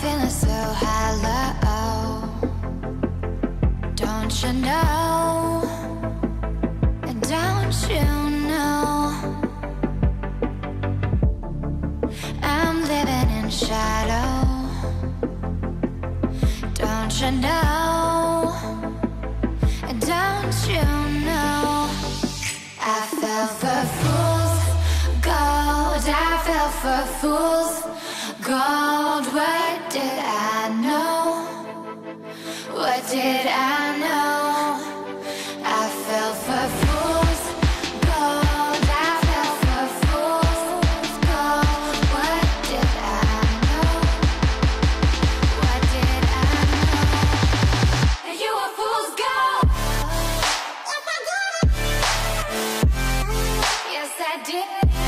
feeling so hollow. Don't you know? Don't you know? I'm living in shadow. Don't you know? Don't you know? I fell for fools gold. I fell for fools gold. What did I know? What did I know? I fell for fools gold. I fell for fools gold. What did I know? What did I know? You fool's gold. Yes, I did.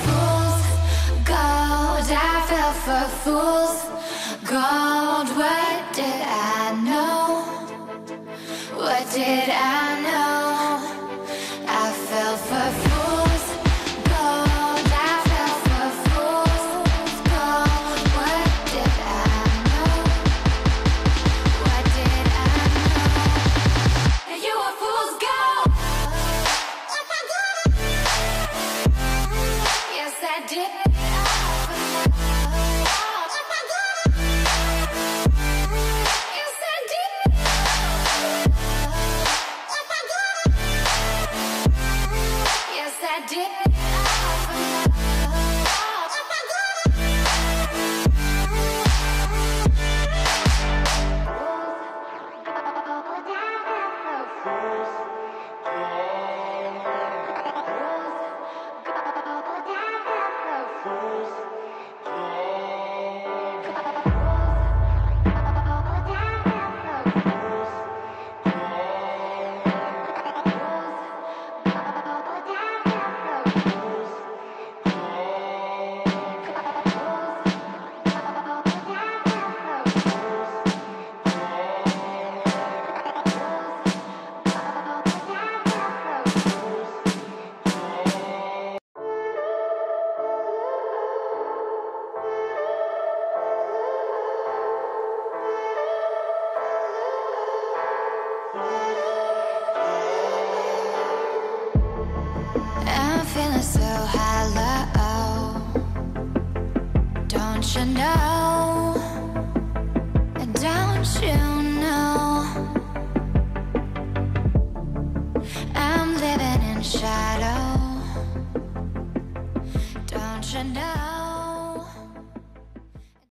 for fools gold. What did I know? What did I know? I fell for fools gold. I fell for fools gold. What did I know? What did I know? You fool's gold. Yes, I did. I'm feeling so hollow. Don't you know? Don't you know? I'm living in shadow. Don't you know?